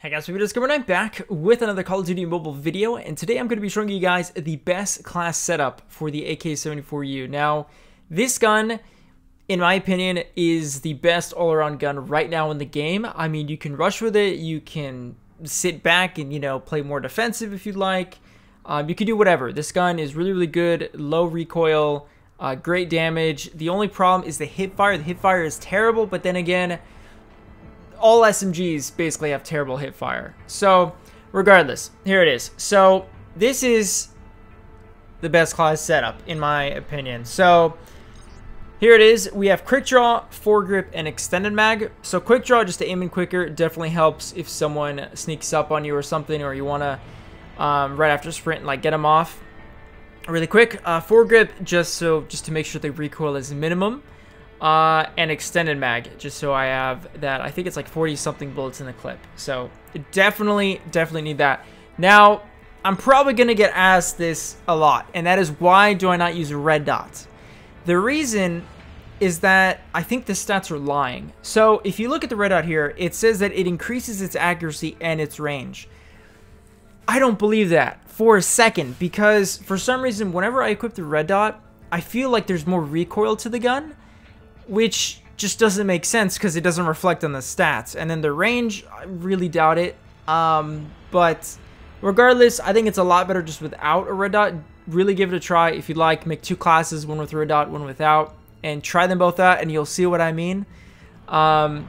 Hey guys, we're Discover Night back with another Call of Duty mobile video, and today I'm going to be showing you guys the best class setup for the AK-74U. Now, this gun, in my opinion, is the best all-around gun right now in the game. I mean, you can rush with it, you can sit back and, you know, play more defensive if you'd like. Um, you can do whatever. This gun is really, really good, low recoil, uh, great damage. The only problem is the hip fire. The hip fire is terrible, but then again, all SMGs basically have terrible hip fire. So, regardless, here it is. So, this is the best class setup, in my opinion. So, here it is. We have quick draw, foregrip, and extended mag. So, quick draw, just to aim in quicker, definitely helps if someone sneaks up on you or something, or you want to, um, right after sprint, like get them off really quick. Uh, foregrip, just so, just to make sure the recoil is minimum uh, and extended mag, just so I have that. I think it's like 40 something bullets in the clip. So definitely, definitely need that. Now, I'm probably going to get asked this a lot, and that is why do I not use red dots? The reason is that I think the stats are lying. So if you look at the red dot here, it says that it increases its accuracy and its range. I don't believe that for a second because for some reason, whenever I equip the red dot, I feel like there's more recoil to the gun which just doesn't make sense because it doesn't reflect on the stats. And then the range, I really doubt it. Um, but regardless, I think it's a lot better just without a red dot. Really give it a try if you'd like. Make two classes, one with red dot, one without, and try them both out, and you'll see what I mean. Um,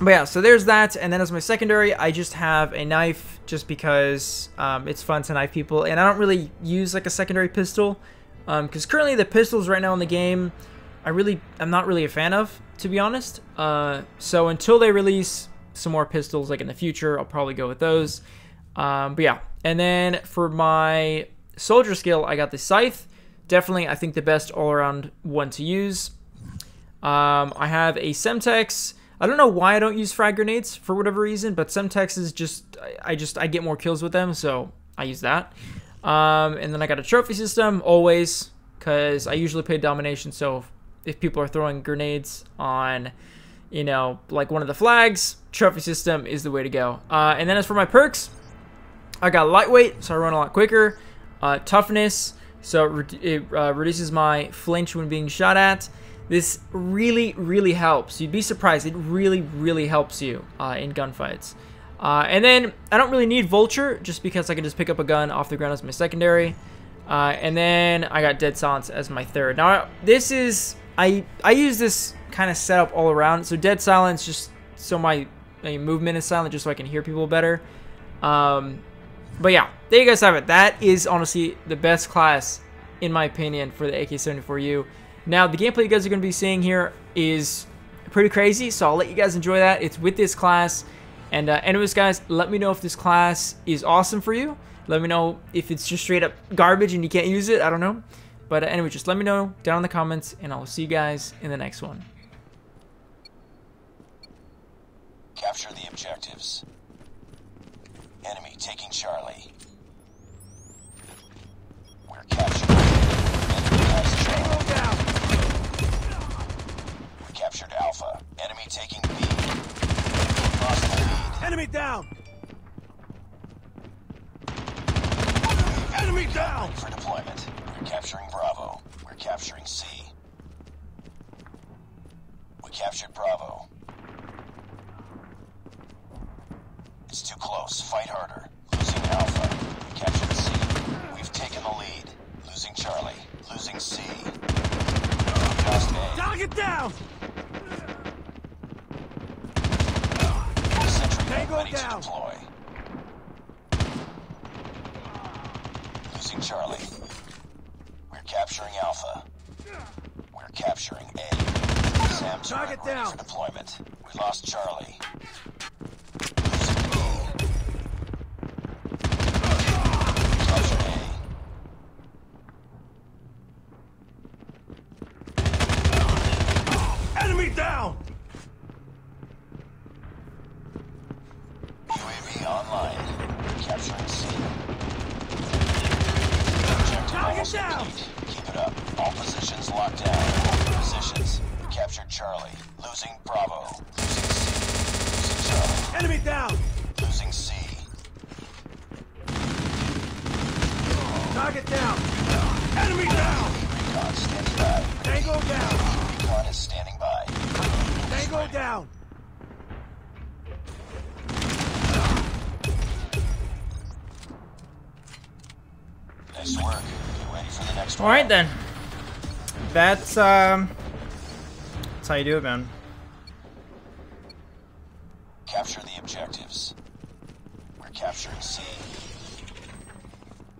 but yeah, so there's that. And then as my secondary, I just have a knife just because um, it's fun to knife people. And I don't really use like a secondary pistol because um, currently the pistols right now in the game I really, I'm not really a fan of, to be honest. Uh, so until they release some more pistols, like in the future, I'll probably go with those. Um, but yeah, and then for my soldier skill, I got the scythe. Definitely, I think the best all-around one to use. Um, I have a Semtex. I don't know why I don't use frag grenades for whatever reason, but Semtex is just, I just, I get more kills with them, so I use that. Um, and then I got a trophy system, always, because I usually play domination, so if people are throwing grenades on, you know, like one of the flags, trophy system is the way to go. Uh, and then as for my perks, I got lightweight, so I run a lot quicker. Uh, toughness, so it, it uh, reduces my flinch when being shot at. This really, really helps. You'd be surprised. It really, really helps you uh, in gunfights. Uh, and then I don't really need Vulture just because I can just pick up a gun off the ground as my secondary. Uh, and then I got Dead Silence as my third. Now, this is I I use this kind of setup all around. So dead silence, just so my, my movement is silent, just so I can hear people better. Um, but yeah, there you guys have it. That is honestly the best class, in my opinion, for the AK-74U. Now, the gameplay you guys are going to be seeing here is pretty crazy, so I'll let you guys enjoy that. It's with this class. And uh, anyways, guys, let me know if this class is awesome for you. Let me know if it's just straight up garbage and you can't use it. I don't know. But uh, anyway, just let me know down in the comments, and I'll see you guys in the next one. Capture the objectives. Enemy taking Charlie. We're capturing. Enemy has Charlie. Down. We captured Alpha. Enemy taking B. Lost the lead. Enemy down! Enemy down! For deployment. We're capturing Bravo. We're capturing C. We captured Bravo. It's too close. Fight harder. Losing Alpha. We captured C. We've taken the lead. Losing Charlie. Losing C. Lost A. Target down! Sentry Tango ready down. to deploy. Losing Charlie. Capturing Alpha. We're capturing A. Sam Target down. for deployment. We lost Charlie. Losing B. Captured A. Enemy down! UAV online. Capturing C. Objective Target almost down. complete. Stand up. All positions locked down. All positions. We captured Charlie. Losing Bravo. Losing C. Losing Charlie. Enemy down! Losing C. Target down! Enemy down! Recon standing by. Tango down! Recon is standing by. Tango down! Nice work. Get ready for the next All right then. That's um. That's how you do it, man. Capture the objectives. We're capturing C.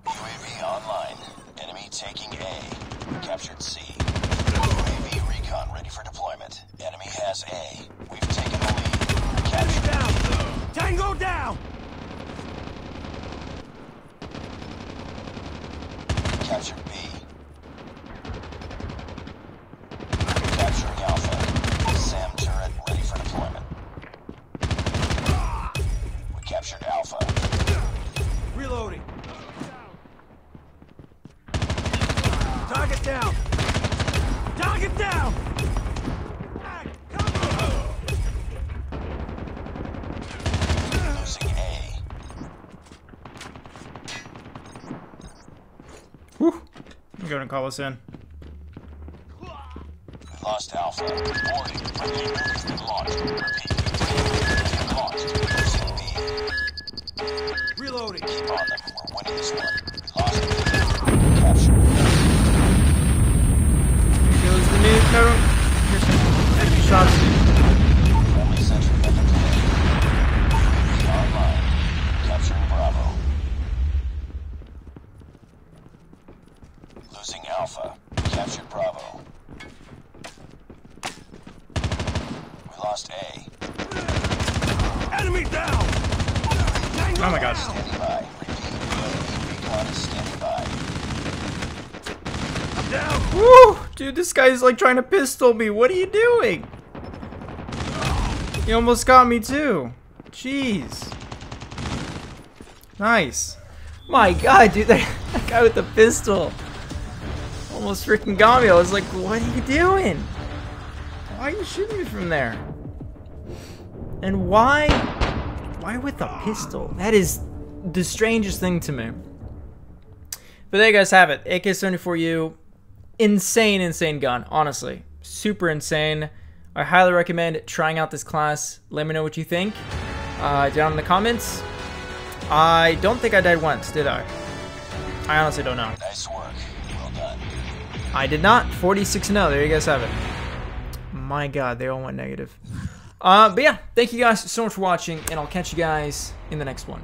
UAV online. Enemy taking A. Captured C. UAV recon ready for deployment. Enemy has A. We've taken the lead. Enemy Captured down! Tango down! B. Capturing Whew. I'm gonna call us in. Lost Alpha. Warning. Launched. Repeat. Has been launched. Reloading. Keep on them. We're winning this one. We lost B. Captured. Here goes the nuke. No, here's some extra shots. Friendly sentry gun deployed. UAV online. Capturing Bravo. Losing Alpha. Captured Bravo. We lost A. Enemy down! Tango Oh my God. down! Standing by. Repeat. UAV recon is standing by. I'm down! Woo! Dude, this guy's like trying to pistol me. What are you doing? He almost got me too. Jeez. Nice. My god, dude, that, that guy with the pistol almost freaking got me. I was like, what are you doing? Why are you shooting me from there? And why? Why with a pistol? That is the strangest thing to me. But there you guys have it. AK-74U insane, insane gun. Honestly, super insane. I highly recommend trying out this class. Let me know what you think uh, down in the comments. I don't think I died once, did I? I honestly don't know. Nice work. Well done. I did not. 46 0. There you guys have it. My god, they all went negative. Uh, but yeah, thank you guys so much for watching, and I'll catch you guys in the next one.